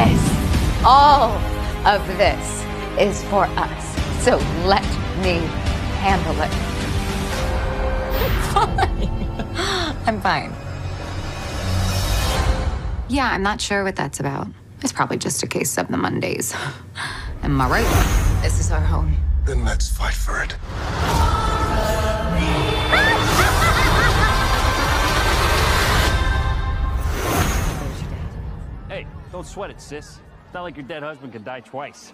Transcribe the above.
This, all of this is for us. So let me handle it. I'm fine. Yeah, I'm not sure what that's about. It's probably just a case of the Mondays. Am I right? This is our home. Then let's fight for it. Don't sweat it, sis. It's not like your dead husband could die twice.